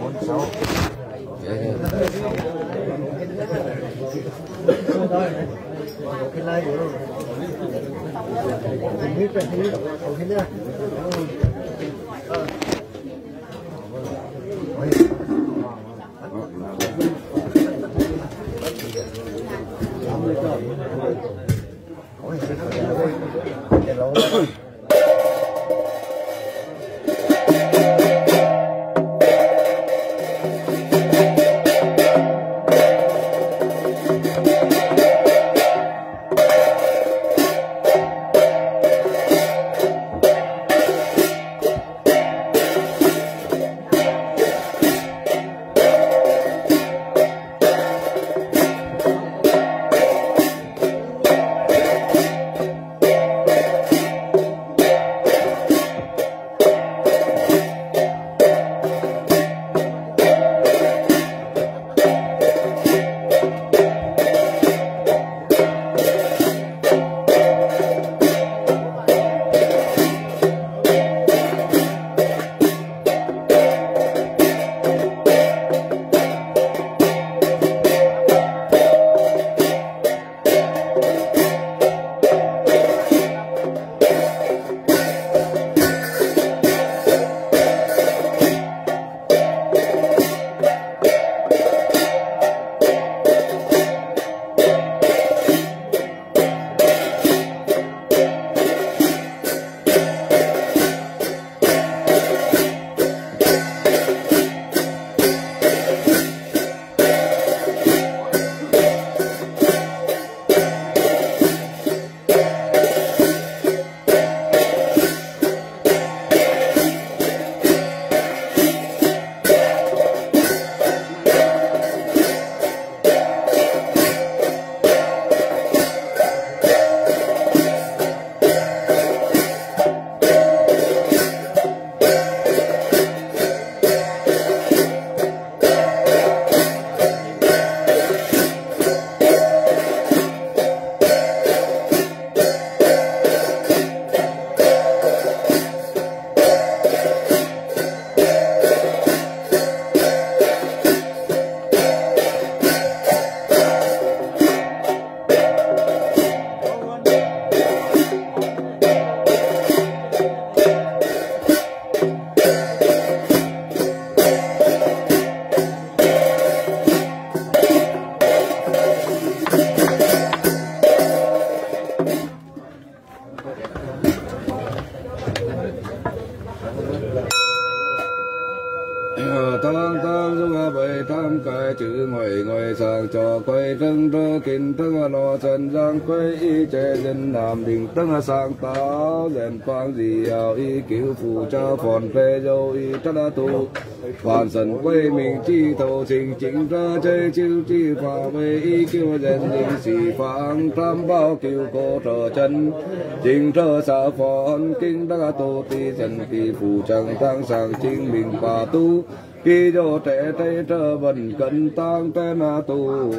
bốn sáu cái này rồi hình như cái hình như hình như Ôi, tăng chữ ngồi ngồi sang cho quay thân trơ kinh tăng lo trần giang quay y chế dân nam đình tăng sang táo dân quang gì ảo y cứu phụ cha phòn phê dâu y tất tu. Hoàn sân quê mình chi thổ trình chính ra chơi chữ chi phà về y cứu dân đình sĩ phang tam bao cứu cô trở chân. Chính trở sa phòn kinh đã tu, ti dân ti phụ chẳng tăng sang chính mình bà tu khi cho trẻ tây trở bẩn cân tăng tên tu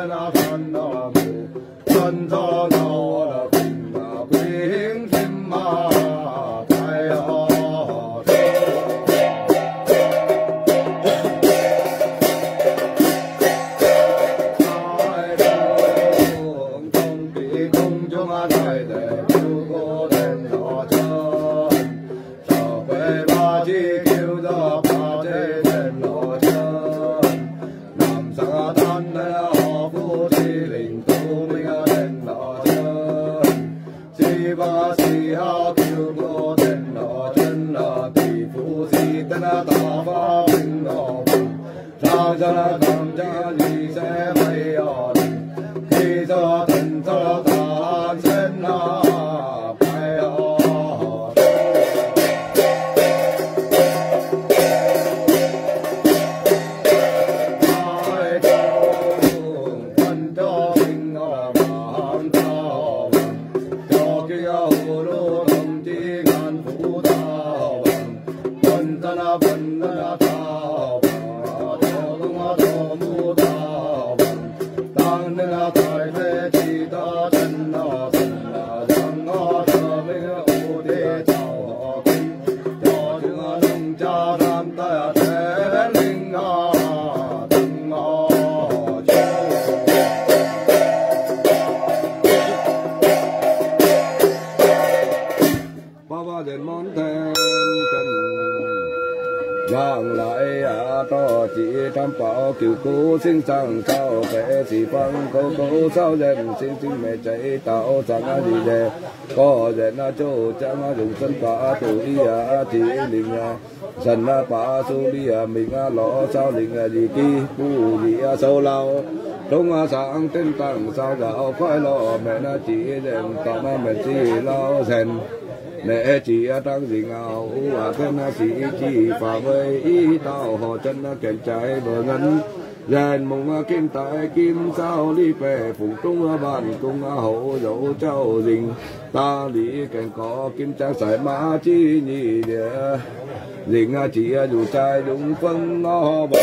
在那山那山杂草 cố cố sao xin sinh sinh mẹ chạy tạo chẳng á gì đề có dần na chỗ chẳng á dùng sân phá tụ đi à thì linh à sân na phá su đi à mình à lo sao linh à gì kia cu gì à sâu lao đông à sáng trên tầng sao gạo phải lọ mẹ na chỉ dần cả na mẹ chỉ lao dần mẹ chỉ tăng gì ngào à tên sĩ chỉ phá với ý tao họ chân kẹn trái bờ ngân rèn mùng kim tại kim sao ly về phủ trung bàn cung hậu dấu châu dình. Ta lý kèn có kim trang sải mã chi nhị địa. Dình chỉ dù trai đúng phân nó bờ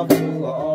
love you all.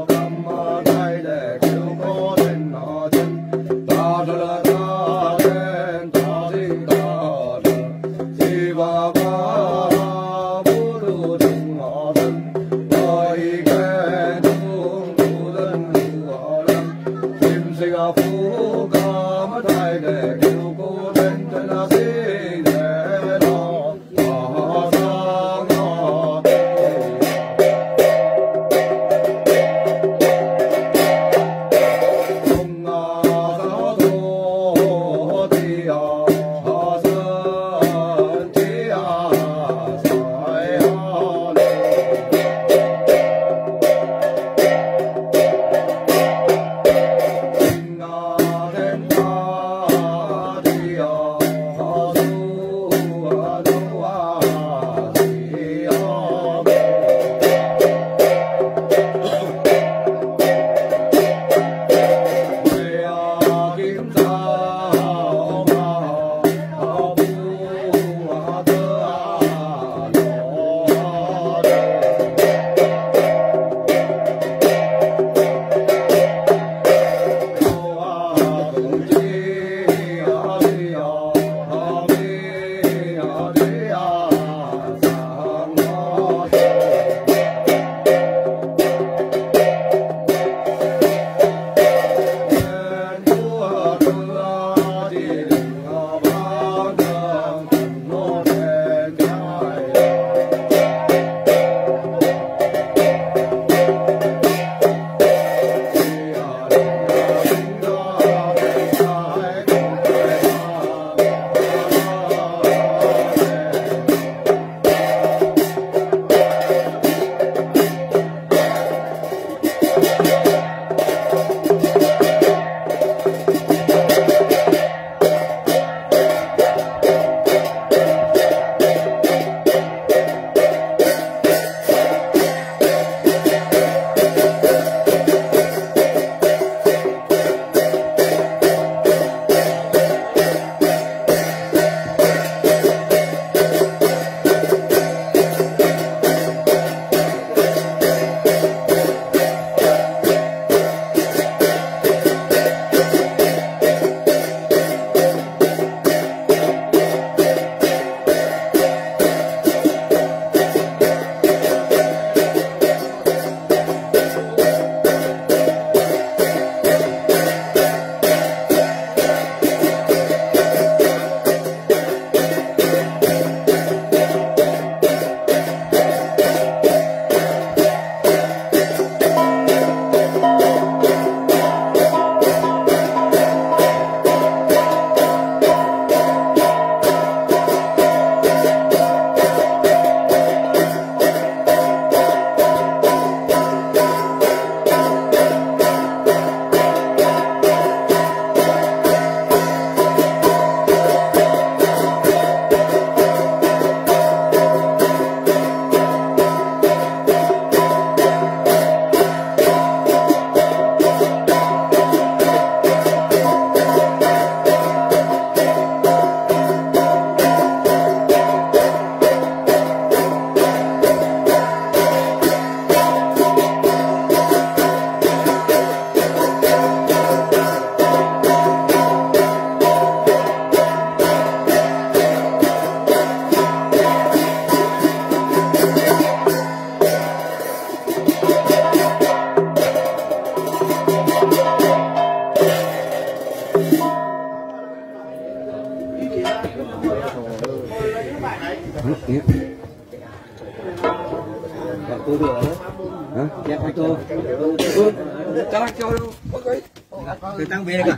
Tôi tăng về cả.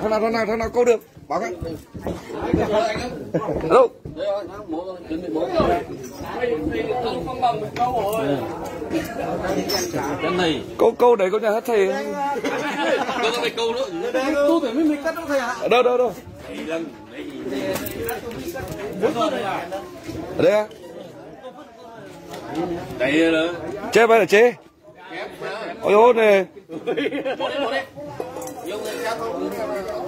Thằng nào thằng nào thằng nào câu được. Đâu cái này câu câu đấy câu nhà hát thầy. Có cái câu nữa tôi phải mới mình cắt đâu thầy ạ. Đâu đâu đâu? Ở đây à? Đây là chế bay là chế ôi ôi này Dẫu người.